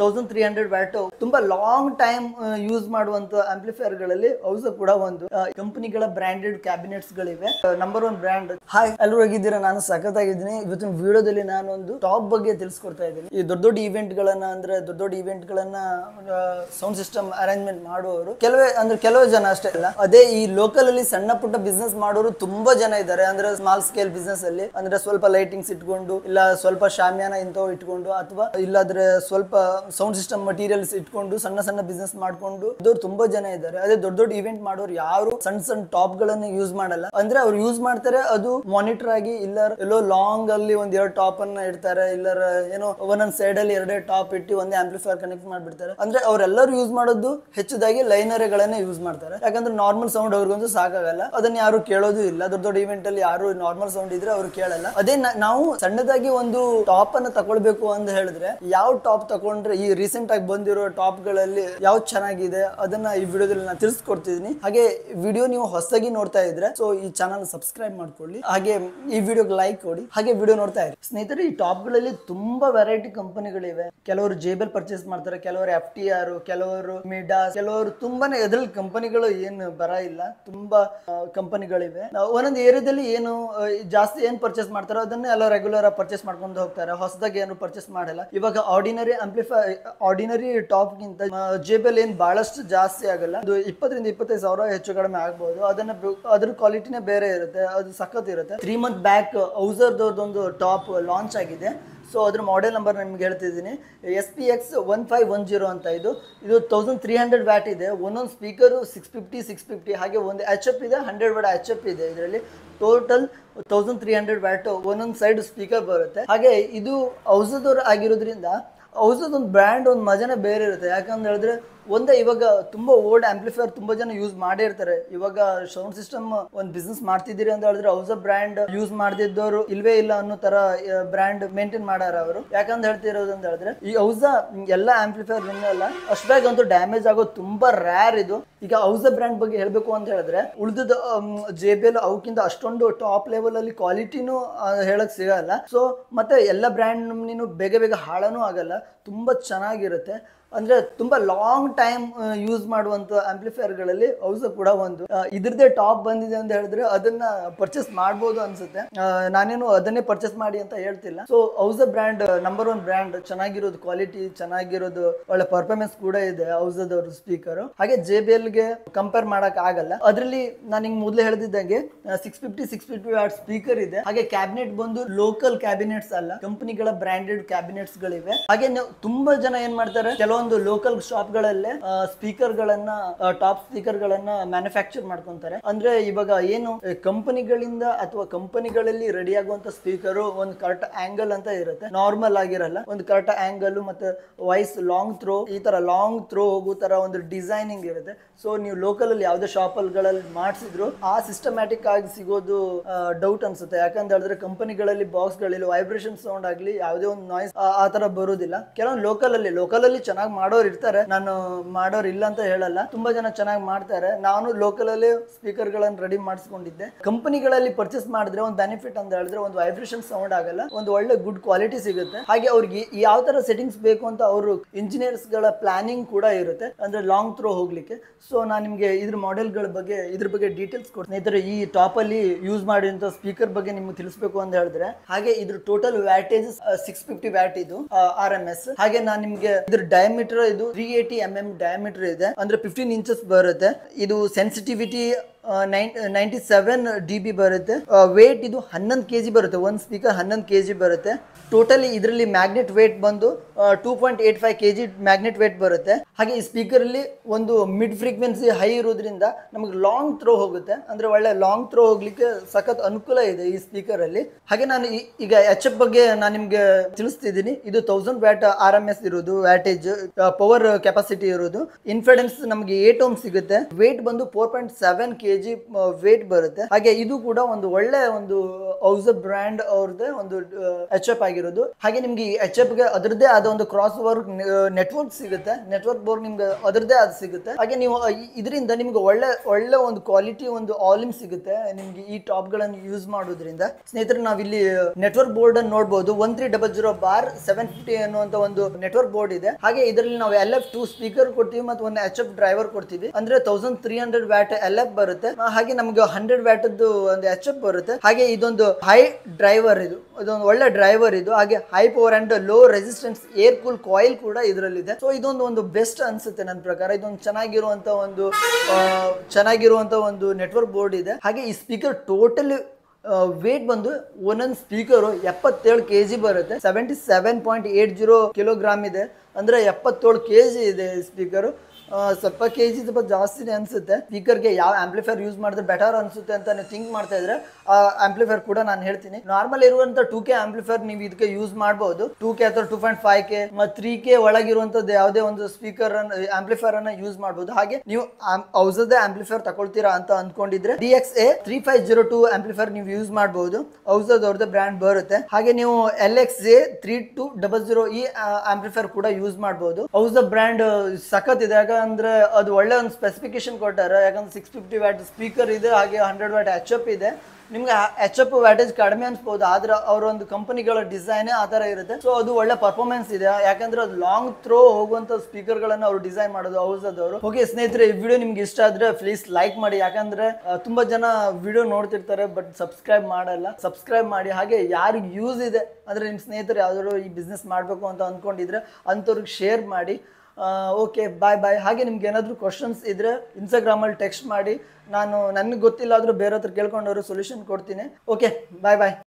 Thousand three hundred watt ತುಂಬಾ long time use ಮಾಡುವಂತ ಆಂಪ್ಲಿಫೈಯರ್ಗಳಲ್ಲಿ ಹೌಸ ಕೂಡ ಒಂದು. ಕಂಪನಿಗಳ ಬ್ರಾಂಡೆಡ್ ಕ್ಯಾಬಿನೆಟ್ಸ್ ಗಳಿವೆ. ನಂಬರ್ ಒನ್ ಬ್ರ್ಯಾಂಡ್ ಹಾಯ್ ಎಲ್ಲರೂ ಹೋಗಿದ್ದೀರಾ? ನಾನು ಸಖತ್ತಾಗಿದ್ದೀನಿ. ಇವತ್ತಿನ ವಿಡಿಯೋದಲ್ಲಿ ನಾನು ಒಂದು ಟಾಪ್ ಬಗ್ಗೆ ತಿಳಿಸ್ಕೊಡ್ತಾ ಇದ್ದೀನಿ. ಈ ದೊಡ್ಡ ದೊಡ್ಡ ಇವೆಂಟ್ ಗಳನ್ನ ಅಂದ್ರೆ ದೊಡ್ಡ ದೊಡ್ಡ ಇವೆಂಟ್ ಗಳನ್ನ ಸೌಂಡ್ ಸಿಸ್ಟಮ್ ಅರೇಂಜ್ಮೆಂಟ್ ಮಾಡುವವರು. ಕೆಲವೇ, ಅಂದ್ರೆ ಕೆಲವು ಜನ ಅಷ್ಟೇ ಅಲ್ಲ. ಅದೇ ಈ ಲೋಕಲ್ ಅಲ್ಲಿ ಸಣ್ಣ ಪುಟ್ಟ ಬಿಸ್ನೆಸ್ ಮಾಡೋರು ತುಂಬಾ ಜನ ಇದ್ದಾರೆ. ಅಂದ್ರೆ ಸ್ಮಾಲ್ ಸ್ಕೇಲ್ ಬಿಸ್ನೆಸ್ ಅಲ್ಲಿ. ಅಂದ್ರೆ ಸ್ವಲ್ಪ ಲೈಟಿಂಗ್ಸ್ ಇಟ್ಕೊಂಡು, ಇಲ್ಲ ಸ್ವಲ್ಪ ಶಾಮಿಯಾನ ಇಂಥವು ಇಟ್ಕೊಂಡು, ಅಥವಾ ಇಲ್ಲಾದ್ರೆ ಸ್ವಲ್ಪ ಸೌಂಡ್ ಸಿಸ್ಟಮ್ ಮಟೀರಿಯಲ್ಸ್ ಇಟ್ಕೊಂಡು ಸಣ್ಣ ಸಣ್ಣ ಬಿಸ್ನೆಸ್ ಮಾಡ್ಕೊಂಡು ಇದ್ದವ್ರು ತುಂಬಾ ಜನ ಇದ್ದಾರೆ. ಅದೇ ದೊಡ್ಡ ದೊಡ್ಡ ಇವೆಂಟ್ ಮಾಡೋರು ಯಾರು ಸಣ್ಣ ಸಣ್ಣ ಟಾಪ್ ಗಳನ್ನ ಯೂಸ್ ಮಾಡಲ್ಲ. ಅಂದ್ರೆ ಅವ್ರು ಯೂಸ್ ಮಾಡ್ತಾರೆ, ಅದು ಮಾನಿಟರ್ ಆಗಿ ಇಲ್ಲ ಎಲ್ಲೋ ಲಾಂಗ್ ಅಲ್ಲಿ ಒಂದ್ ಎರಡು ಟಾಪ್ ಅನ್ನ ಇಡ್ತಾರೆ, ಇಲ್ಲರ ಏನೋ ಒಂದೊಂದ್ ಸೈಡ್ ಅಲ್ಲಿ ಎರಡೇ ಟಾಪ್ ಇಟ್ಟು ಒಂದೇ ಆಂಪ್ಲಿಫೈರ್ ಕನೆಕ್ಟ್ ಮಾಡ್ಬಿಡ್ತಾರೆ. ಅಂದ್ರೆ ಅವರೆಲ್ಲರೂ ಯೂಸ್ ಮಾಡೋದು ಹೆಚ್ಚದಾಗಿ ಲೈನರ್ಗಳನ್ನ ಯೂಸ್ ಮಾಡ್ತಾರೆ. ಯಾಕಂದ್ರೆ ನಾರ್ಮಲ್ ಸೌಂಡ್ ಅವ್ರಿಗೊಂದು ಸಾಕಾಗಲ್ಲ. ಅದನ್ನ ಯಾರು ಕೇಳೋದು ಇಲ್ಲ. ದೊಡ್ಡ ದೊಡ್ಡ ಇವೆಂಟ್ ಅಲ್ಲಿ ಯಾರು ನಾರ್ಮಲ್ ಸೌಂಡ್ ಇದ್ರೆ ಅವ್ರು ಕೇಳಲ್ಲ. ಅದೇ ನಾವು ಸಣ್ಣದಾಗಿ ಒಂದು ಟಾಪ್ ಅನ್ನ ತಗೊಳ್ಬೇಕು ಅಂತ ಹೇಳಿದ್ರೆ, ಯಾವ ಟಾಪ್ ತಗೊಂಡ್ರೆ ಈ ರೀಸೆಂಟ್ ಆಗಿ ಬಂದಿರೋ ಟಾಪ್ಗಳಲ್ಲಿ ಯಾವ್ದು ಚೆನ್ನಾಗಿದೆ, ಅದನ್ನ ಈ ವಿಡಿಯೋದಲ್ಲಿ ನಾನು ತಿಳಿಸ್ಕೊಡ್ತಿದ್ದೀನಿ ಹಾಗೆ ವಿಡಿಯೋ ನೀವು ಹೊಸದಾಗಿ ನೋಡ್ತಾ ಇದ್ರೆ ಸೊ ಈ ಚಾನಲ್ ಸಬ್ಸ್ಕ್ರೈಬ್ ಮಾಡ್ಕೊಳ್ಳಿ. ಹಾಗೆ ಈ ವಿಡಿಯೋಗೆ ಲೈಕ್ ಕೊಡಿ. ಹಾಗೆ ವಿಡಿಯೋ ನೋಡ್ತಾ ಇರಿ. ಸ್ನೇಹಿತರೆ, ಈ ಟಾಪ್ಗಳಲ್ಲಿ ತುಂಬಾ ವೆರೈಟಿ ಕಂಪನಿಗಳಿವೆ ಕೆಲವರು ಜೇಬಲ್ ಪರ್ಚೇಸ್ ಮಾಡ್ತಾರೆ, ಕೆಲವರು ಎಫ್ ಟಿ ಆರ್ ಕೆಲವರು ಮಿಡಾ ಕೆಲವರು ತುಂಬಾನೇ ಎದ್ರಲ್ಲಿ ಕಂಪನಿಗಳು ಏನು ಬರ ಇಲ್ಲ. ತುಂಬಾ ಕಂಪನಿಗಳಿವೆ ಒಂದೊಂದು ಏರಿಯಾದಲ್ಲಿ ಏನು ಜಾಸ್ತಿ ಏನ್ ಪರ್ಚೇಸ್ ಮಾಡ್ತಾರೋ ಅದನ್ನೇ ಎಲ್ಲ ರೆಗ್ಯುಲರ್ ಪರ್ಚೇಸ್ ಮಾಡ್ಕೊಂಡು ಹೋಗ್ತಾರೆ. ಹೊಸದಾಗಿ ಏನು ಪರ್ಚೇಸ್ ಮಾಡಲ್ಲ. ಇವಾಗ ಆರ್ಡಿನರಿ ಆಂಪ್ಲಿಫೈ ಆರ್ಡಿನರಿ ಟಾಪ್ ಗಿಂತ ಜೇಬಲ್ ಏನ್ ಬಹಳಷ್ಟು ಜಾಸ್ತಿ ಆಗಲ್ಲ. ಅದು ಇಪ್ಪತ್ತರಿಂದ ಇಪ್ಪತ್ತೈದು ಸಾವಿರ ಹೆಚ್ಚು ಕಡಿಮೆ ಆಗ್ಬೋದು. ಅದನ್ನ ಅದ್ರ ಕ್ವಾಲಿಟಿನೇ ಬೇರೆ ಇರುತ್ತೆ. ಅದು ಸಖತ್ ಇರುತ್ತೆ. ತ್ರೀ ಮಂತ್ ಬ್ಯಾಕ್ ಔಸರ್ದೊಂದು ಟಾಪ್ ಲಾಂಚ್ ಆಗಿದೆ. ಸೊ ಅದ್ರ ಮಾಡೆಲ್ ನಂಬರ್ ನಿಮ್ಗೆ ಹೇಳ್ತಿದ್ದೀನಿ. S P X one five one zero ಅಂತ ಇದು. ಇದು ತೌಸಂಡ್ ತ್ರೀ ಹಂಡ್ರೆಡ್ ವ್ಯಾಟ್ ಇದೆ. ಒಂದೊಂದು speaker six fifty six fifty ಹಾಗೆ ಒಂದು ಎಚ್ ಎಫ್ ಇದೆ ಹಂಡ್ರೆಡ್ ವ್ಯಾಟ್ ಎಚ್ ಎಪ್ ಇದೆ ಇದರಲ್ಲಿ. Total thousand three hundred watt ಒಂದೊಂದು ಸೈಡ್ ಸ್ಪೀಕರ್ ಬರುತ್ತೆ. ಹಾಗೆ ಇದು ಔಷಧದವ್ರು ಆಗಿರೋದ್ರಿಂದ ಔಷಧ ಒಂದು ಬ್ರ್ಯಾಂಡ್ ಒಂದು ಮಜಾನೇ ಬೇರೆ ಇರುತ್ತೆ. ಯಾಕಂತ ಹೇಳಿದ್ರೆ ಒಂದೇ ಇವಾಗ ತುಂಬಾ ಓಲ್ಡ್ ಆಂಪ್ಲಿಫೈರ್ ತುಂಬಾ ಜನ ಯೂಸ್ ಮಾಡೇ ಇರ್ತಾರೆ. ಇವಾಗ ಸೌಂಡ್ ಸಿಸ್ಟಮ್ ಒಂದು ಬಿಸ್ನೆಸ್ ಮಾಡ್ತಿದ್ದೀರಿ ಅಂತ ಹೇಳಿದ್ರೆ ಔಸ ಬ್ರ್ಯಾಂಡ್ ಯೂಸ್ ಮಾಡ್ತಿದ್ದವರು ಇಲ್ವೇ ಇಲ್ಲ ಅನ್ನೋ ತರ ಬ್ರ್ಯಾಂಡ್ ಮೇಂಟೈನ್ ಮಾಡಾರ ಅವರು. ಯಾಕಂತ ಹೇಳ್ತಿರೋದು ಅಂತ ಹೇಳಿದ್ರೆ, ಈ ಔಸ ಎಲ್ಲ ಆಂಪ್ಲಿಫೈರ್ ಅಲ್ಲ ಅಷ್ಟಾಗಿ ಅಂತೂ ಡ್ಯಾಮೇಜ್ ಆಗೋದು ತುಂಬಾ ರ್ಯಾರ್ ಇದು. ಈಗ ಔಸ ಬ್ರ್ಯಾಂಡ್ ಬಗ್ಗೆ ಹೇಳ್ಬೇಕು ಅಂತ ಹೇಳಿದ್ರೆ ಉಳಿದ ಜೆ ಬಿ ಎಲ್ ಅವಕ್ಕಿಂತ ಅಷ್ಟೊಂದು ಟಾಪ್ ಲೆವೆಲ್ ಅಲ್ಲಿ ಕ್ವಾಲಿಟಿನೂ ಹೇಳಕ್ ಸಿಗಲ್ಲ. ಸೊ ಮತ್ತೆ ಎಲ್ಲ ಬ್ರ್ಯಾಂಡ್ ನೀನು ಬೇಗ ಬೇಗ ಹಾಳನೂ ಆಗಲ್ಲ. ತುಂಬಾ ಚೆನ್ನಾಗಿರುತ್ತೆ. ಅಂದ್ರೆ ತುಂಬಾ ಲಾಂಗ್ ಟೈಮ್ ಯೂಸ್ ಮಾಡುವಂತ ಆಂಪ್ಲಿಫೈರ್ಗಳಲ್ಲಿ ಔಸ ಕೂಡ ಒಂದು. ಇದ್ರದೇ ಟಾಪ್ ಬಂದಿದೆ ಅಂತ ಹೇಳಿದ್ರೆ ಅದನ್ನ ಪರ್ಚೇಸ್ ಮಾಡ್ಬೋದು ಅನ್ಸುತ್ತೆ. ನಾನೇನು ಅದನ್ನೇ ಪರ್ಚೇಸ್ ಮಾಡಿ ಅಂತ ಹೇಳ್ತಿಲ್ಲ. ಸೊ ಔಸ ಬ್ರ್ಯಾಂಡ್ ನಂಬರ್ ಒನ್ ಬ್ರ್ಯಾಂಡ್ ಚೆನ್ನಾಗಿರೋದು ಕ್ವಾಲಿಟಿ ಚೆನ್ನಾಗಿರೋದು ಒಳ್ಳೆ ಪರ್ಫಾರ್ಮೆನ್ಸ್ ಕೂಡ ಇದೆ ಔಸದವ್ರ ಸ್ಪೀಕರ್ ಹಾಗೆ ಜೆ ಬಿ ಎಲ್ಗೆ ಕಂಪೇರ್ ಮಾಡಕ್ ಆಗಲ್ಲ. ಅದರಲ್ಲಿ ನಾನು ಹಿಂಗ್ ಮೊದಲೇ ಹೇಳ್ದಿದ್ದಂಗೆ six fifty six fifty watt speaker ಇದೆ. ಹಾಗೆ ಕ್ಯಾಬಿನೆಟ್ ಬಂದು ಲೋಕಲ್ ಕ್ಯಾಬಿನೆಟ್ಸ್ ಅಲ್ಲ ಕಂಪನಿಗಳ ಬ್ರಾಂಡೆಡ್ ಕ್ಯಾಬಿನೆಟ್ಸ್ ಗಳಿವೆ. ಹಾಗೆ ತುಂಬಾ ಜನ ಏನ್ ಮಾಡ್ತಾರೆ, ಕೆಲವೊಂದು ಲೋಕಲ್ ಶಾಪ್ ಗಳಲ್ಲೇ ಸ್ಪೀಕರ್ ಗಳನ್ನ ಟಾಪ್ ಸ್ಪೀಕರ್ ಗಳನ್ನ ಮ್ಯಾನುಫ್ಯಾಕ್ಚರ್ ಮಾಡ್ಕೊಂತಾರೆ. ಅಂದ್ರೆ ಇವಾಗ ಏನು ಕಂಪನಿಗಳಿಂದ ಅಥವಾ ಕಂಪನಿಗಳಲ್ಲಿ ರೆಡಿ ಆಗುವಂತ ಸ್ಪೀಕರ್ ಒಂದು ಕರೆಕ್ಟ್ ಆಂಗಲ್ ಅಂತ ಇರುತ್ತೆ. ನಾರ್ಮಲ್ ಆಗಿರಲ್ಲ. ಒಂದು ಕರೆಕ್ಟ್ ಆಂಗಲ್ ಮತ್ತೆ ವಾಯ್ಸ್ ಲಾಂಗ್ ಥ್ರೋ ಈ ತರ ಲಾಂಗ್ ಥ್ರೋ ಹೋಗೋ ತರ ಒಂದು ಡಿಸೈನಿಂಗ್ ಇರುತ್ತೆ. ಸೊ ನೀವು ಲೋಕಲ್ ಅಲ್ಲಿ ಯಾವ್ದೇ ಶಾಪ್ಗಳಲ್ಲಿ ಮಾಡಿಸಿದ್ರು, ಆ ಸಿಸ್ಟಮ್ಯಾಟಿಕ್ ಆಗಿ ಸಿಗೋದು ಡೌಟ್ ಅನ್ಸುತ್ತೆ. ಯಾಕಂತ ಹೇಳಿದ್ರೆ ಕಂಪನಿಗಳಲ್ಲಿ ಬಾಕ್ಸ್ಗಳಲ್ಲಿ ವೈಬ್ರೇಷನ್ ಸೌಂಡ್ ಆಗಲಿ, ಯಾವುದೇ ಒಂದು ನಾಯ್ಸ್ ಆ ತರ ಬರೋದಿಲ್ಲ. ಕೆಲವೊಂದು ಲೋಕಲ್ ಅಲ್ಲಿ ಲೋಕಲ್ ಅಲ್ಲಿ ಚೆನ್ನಾಗಿ ಮಾಡೋರು ಇರ್ತಾರೆ. ನಾನು ಮಾಡೋರು ಇಲ್ಲ ಅಂತ ಹೇಳಲ್ಲ. ತುಂಬಾ ಜನ ಚೆನ್ನಾಗಿ ಮಾಡ್ತಾರೆ. ನಾನು ಲೋಕಲ್ ಅಲ್ಲಿ ಸ್ಪೀಕರ್ ಗಳನ್ನ ರೆಡಿ ಮಾಡಿಸ್ಕೊಂಡಿದ್ದೆ. ಕಂಪನಿಗಳಲ್ಲಿ ಪರ್ಚೇಸ್ ಮಾಡಿದ್ರೆ ಒಂದು ಬೆನಿಫಿಟ್ ಅಂತ ಹೇಳಿದ್ರೆ ಒಂದು ವೈಬ್ರೇಷನ್ ಸೌಂಡ್ ಆಗಲ್ಲ. ಒಂದು ಒಳ್ಳೆ ಗುಡ್ ಕ್ವಾಲಿಟಿ ಸಿಗುತ್ತೆ. ಹಾಗೆ ಅವ್ರಿಗೆ ಯಾವ ತರ ಸೆಟ್ಟಿಂಗ್ಸ್ ಬೇಕು ಅಂತ ಅವರು ಇಂಜಿನಿಯರ್ಸ್ಗಳ ಪ್ಲಾನಿಂಗ್ ಕೂಡ ಇರುತ್ತೆ. ಅಂದ್ರೆ ಲಾಂಗ್ ಥ್ರೋ ಹೋಗ್ಲಿಕ್ಕೆ. ಸೊ ನಾನು ನಿಮಗೆ ಇದ್ರ ಮಾಡೆಲ್ಗಳ ಬಗ್ಗೆ, ಇದ್ರ ಬಗ್ಗೆ ಡೀಟೇಲ್ಸ್ ಕೊಡ್ತೀನಿ. ಸ್ನೇಹಿತರೆ, ಈ ಟಾಪ್ ಅಲ್ಲಿ ಯೂಸ್ ಮಾಡಿದಂತ ಸ್ಪೀಕರ್ ಬಗ್ಗೆ ನಿಮ್ಗೆ ತಿಳಿಸ್ಬೇಕು ಅಂತ ಹೇಳಿದ್ರೆ, ಹಾಗೆ ಇದ್ರ total wattage six fifty watt ಇದು ಆರ್ ಎಂ ಎಸ್ ಹಾಗೆ ನಾನು ನಿಮ್ಗೆ ಇದ್ರ ಡಯಾಮೀಟರ್ ಇದು three eighty M M diameter ಇದೆ. ಅಂದ್ರೆ ಫಿಫ್ಟೀನ್ ಇಂಚಸ್ ಬರುತ್ತೆ. ಇದು ಸೆನ್ಸಿಟಿವಿಟಿ ನೈಂಟಿ ಸೆವೆನ್ ಡಿ ಬರುತ್ತೆ. ವೇಟ್ ಇದು ಹನ್ನೊಂದು ಕೆ ಬರುತ್ತೆ. ಒಂದು ಸ್ಪೀಕರ್ ಹನ್ನೊಂದು ಕೆ ಬರುತ್ತೆ. ಟೋಟಲಿ ಇದರಲ್ಲಿ ಮ್ಯಾಗ್ನೆಟ್ ವೇಟ್ ಬಂದು two point eight five K magnet weight ಬರುತ್ತೆ. ಹಾಗೆ ಈ ಸ್ಪೀಕರ್ ಅಲ್ಲಿ ಒಂದು ಮಿಡ್ ಫ್ರೀಕ್ವೆನ್ಸಿ ಹೈ ಇರೋದ್ರಿಂದ ನಮಗೆ ಲಾಂಗ್ ಥ್ರೋ ಹೋಗುತ್ತೆ. ಅಂದ್ರೆ ಒಳ್ಳೆ ಲಾಂಗ್ ಥ್ರೋ ಹೋಗ್ಲಿಕ್ಕೆ ಸಖತ್ ಅನುಕೂಲ ಇದೆ ಈ ಸ್ಪೀಕರ್ ಅಲ್ಲಿ. ಹಾಗೆ ನಾನು ಈಗ ಎಚ್ ಎಫ್ ಬಗ್ಗೆ ನಾನು ನಿಮ್ಗೆ ತಿಳಿಸ್ತಿದ್ದೀನಿ. ಇದು thousand watt R M S ಇರೋದು ವ್ಯಾಟೇಜ್ ಪವರ್ ಕೆಪಾಸಿಟಿ ಇರೋದು. ಇನ್ಫಿಡೆನ್ಸ್ ನಮಗೆ ಏಟ್ ಓಮ್ ಸಿಗುತ್ತೆ. ವೇಟ್ ಬಂದು four point seven K G weight ಬರುತ್ತೆ. ಹಾಗೆ ಇದು ಕೂಡ ಒಂದು ಒಳ್ಳೆ ಒಂದು ಹೌಸ್ ಬ್ರ್ಯಾಂಡ್ ಅವ್ರದ್ದೆ ಒಂದು ಎಚ್ ಎಫ್ ಆಗಿರೋದು. ಹಾಗೆ ನಿಮ್ಗೆ ಈ ಎಚ್ ಎಫ್ಗೆ ಅದರದ್ದೇ ಆದ ಒಂದು ಕ್ರಾಸ್ ಓವರ್ ನೆಟ್ವರ್ಕ್ ಸಿಗುತ್ತೆ. ನೆಟ್ವರ್ಕ್ ಬೋರ್ಡ್ ನಿಮ್ಗೆ ಅದರದ್ದೇ ಆದ ಸಿಗುತ್ತೆ. ಹಾಗೆ ನೀವು ಇದರಿಂದ ನಿಮ್ಗೆ ಒಳ್ಳೆ ಒಳ್ಳೆ ಒಂದು ಕ್ವಾಲಿಟಿ ಒಂದು ಆಲಿಮ್ ಸಿಗುತ್ತೆ. ನಿಮ್ಗೆ ಈ ಟಾಪ್ಗಳನ್ನು ಯೂಸ್ ಮಾಡೋದ್ರಿಂದ. ಸ್ನೇಹಿತರೆ ನಾವಿಲ್ಲಿ ನೆಟ್ವರ್ಕ್ ಬೋರ್ಡ್ ಅನ್ನು ನೋಡಬಹುದು one three double zero bar seven fifty ಅನ್ನುವಂತ ಒಂದು ನೆಟ್ವರ್ಕ್ ಬೋರ್ಡ್ ಇದೆ. ಹಾಗೆ ಇದರಲ್ಲಿ ನಾವು ಎಲ್ ಎಫ್ ಟೂ ಸ್ಪೀಕರ್ ಕೊಡ್ತೀವಿ ಮತ್ತೆ ಒಂದು ಎಚ್ ಎಫ್ ಡ್ರೈವರ್ ಕೊಡ್ತೀವಿ. ಅಂದ್ರೆ thousand three hundred watt L F ಬರುತ್ತೆ. ಹಾಗೆ ನಮ್ಗೆ ಹಂಡ್ರೆಡ್ ವ್ಯಾಟ್ ಒಂದು ಎಚ್ ಎಫ್ ಬರುತ್ತೆ. ಹಾಗೆ ಇದೊಂದು ಹೈ ಡ್ರೈವರ್ ಇದು. ಇದೊಂದು ಒಳ್ಳೆ ಡ್ರೈವರ್ ಇದು. ಹಾಗೆ high power and low resistance air cool coil ಕೂಡ ಇದರಲ್ಲಿದೆ. ಸೊ ಇದೊಂದು ಒಂದು ಬೆಸ್ಟ್ ಅನ್ಸುತ್ತೆ ನನ್ನ ಪ್ರಕಾರ. ಇದೊಂದು ಚೆನ್ನಾಗಿರುವಂತ ಒಂದು ಚೆನ್ನಾಗಿರುವಂತ ಒಂದು ನೆಟ್ವರ್ಕ್ ಬೋರ್ಡ್ ಇದೆ. ಹಾಗೆ ಈ ಸ್ಪೀಕರ್ ಟೋಟಲಿ ವೇಟ್ ಬಂದು ಒಂದೊಂದು ಸ್ಪೀಕರು ಎಪ್ಪತ್ತೇಳು ಕೆ ಜಿ ಬರುತ್ತೆ. Seventy seven point eight zero kilogram ಇದೆ. ಅಂದ್ರೆ ಎಪ್ಪತ್ತೇಳು ಕೆ ಜಿ ಇದೆ ಸ್ಪೀಕರು ಸ್ವಲ್ಪ ಕೆ ಜಿ ಸ್ವಲ್ಪ ಜಾಸ್ತಿನೇ ಅನಿಸುತ್ತೆ. ಸ್ಪೀಕರ್ಗೆ ಯಾವ ಆಂಪ್ಲಿಫೈರ್ ಯೂಸ್ ಮಾಡಿದ್ರೆ ಬೆಟರ್ ಅನಿಸುತ್ತೆ ಅಂತ ನೀವು ಥಿಂಕ್ ಮಾಡ್ತಾ ಇದ್ರೆ, ಆ ಆಂಪ್ಲಿಫೈರ್ ಕೂಡ ನಾನು ಹೇಳ್ತೀನಿ. ನಾರ್ಮಲ್ ಇರುವಂಥ ಟೂ ಕೆ ಆಂಪ್ಲಿಫೈರ್ ನೀವು ಇದಕ್ಕೆ ಯೂಸ್ ಮಾಡಬಹುದು ಟೂ ಕೆ ಅಥವಾ ಟೂ ಪಾಯಿಂಟ್ ಫೈವ್ ಕೆ ಮತ್ತು ತ್ರೀ ಕೆ ಒಳಗಿರುವಂಥದ್ದು ಯಾವುದೇ ಒಂದು ಸ್ಪೀಕರ್ ಆಂಪ್ಲಿಫೈರ್ ಅನ್ನ ಯೂಸ್ ಮಾಡಬಹುದು ಹಾಗೆ ನೀವು ಔಸದೇ ಆಂಪ್ಲಿಫೈರ್ ತಗೊಳ್ತೀರಾ ಅಂತ ಅಂದ್ಕೊಂಡಿದ್ರೆ D X A three five zero two amplifier ನೀವು ಯೂಸ್ ಮಾಡಬಹುದು ಹೌಸದವ್ರದ್ದು ಬ್ರ್ಯಾಂಡ್ ಬರುತ್ತೆ. ಹಾಗೆ ನೀವು L X A three two double zero ಈ ಆಂಪ್ಲಿಫೈರ್ ಕೂಡ ಯೂಸ್ ಮಾಡಬಹುದು ಹೌಸ್ ಬ್ರ್ಯಾಂಡ್ ಸಖತ್ ಇದೆ ಯಾಕಂದ್ರೆ ಅದು ಒಳ್ಳೆ ಒಂದು ಸ್ಪೆಸಿಫಿಕೇಶನ್ ಕೊಟ್ಟಾರೆ. ಯಾಕಂದ್ರೆ ಸಿಕ್ಸ್ ಫಿಫ್ಟಿ ವ್ಯಾಟ್ ಸ್ಪೀಕರ್ ಇದೆ, ಹಾಗೆ ಹಂಡ್ರೆಡ್ ವ್ಯಾಟ್ ಎಚ್ ಅಪ್ ಇದೆ. ನಿಮ್ಗೆ ಎಚ್ ಅಪ್ ವ್ಯಾಟೇಜ್ ಕಡಿಮೆ ಅನ್ಸ್ಬೋದು, ಆದ್ರೆ ಅವರೊಂದು ಕಂಪನಿಗಳ ಡಿಸೈನ್ ಆ ಥರ ಇರುತ್ತೆ. ಸೊ ಅದು ಒಳ್ಳೆ ಪರ್ಫಾರ್ಮೆನ್ಸ್ ಇದೆ. ಯಾಕಂದ್ರೆ ಅದು ಲಾಂಗ್ ಥ್ರೋ ಹೋಗುವಂತ ಸ್ಪೀಕರ್ ಗಳನ್ನ ಅವರು ಡಿಸೈನ್ ಮಾಡೋದು ಹೌಸದವರು ಓಕೆ ಸ್ನೇಹಿತರೆ, ಈ ವಿಡಿಯೋ ನಿಮ್ಗೆ ಇಷ್ಟ ಆದ್ರೆ ಪ್ಲೀಸ್ ಲೈಕ್ ಮಾಡಿ. ಯಾಕಂದ್ರೆ ತುಂಬಾ ಜನ ವಿಡಿಯೋ ನೋಡ್ತಿರ್ತಾರೆ ಬಟ್ ಸಬ್ಸ್ಕ್ರೈಬ್ ಮಾಡಲ್ಲ. ಸಬ್ಸ್ಕ್ರೈಬ್ ಮಾಡಿ. ಹಾಗೆ ಯಾರಿಗೆ ಯೂಸ್ ಇದೆ, ಅಂದ್ರೆ ನಿಮ್ಮ ಸ್ನೇಹಿತರು ಯಾವ್ದಾದ್ರು ಈ ಬಿಸ್ನೆಸ್ ಮಾಡಬೇಕು ಅಂತ ಅಂದ್ಕೊಂಡಿದ್ರೆ ಅಂಥವ್ರಿಗೆ ಶೇರ್ ಮಾಡಿ. ಓಕೆ ಬಾಯ್ ಬಾಯ್ ಹಾಗೆ ನಿಮ್ಗೆ ಏನಾದರೂ ಕ್ವಶನ್ಸ್ ಇದ್ರೆ ಇನ್ಸ್ಟಾಗ್ರಾಮಲ್ಲಿ ಟೆಕ್ಸ್ಟ್ ಮಾಡಿ. ನಾನು, ನನಗೆ ಗೊತ್ತಿಲ್ಲ ಆದರೂ ಬೇರೆ ಹತ್ರ ಕೇಳ್ಕೊಂಡವರು ಸೊಲ್ಯೂಷನ್ ಕೊಡ್ತೀನಿ. ಓಕೆ ಬಾಯ್ ಬಾಯ್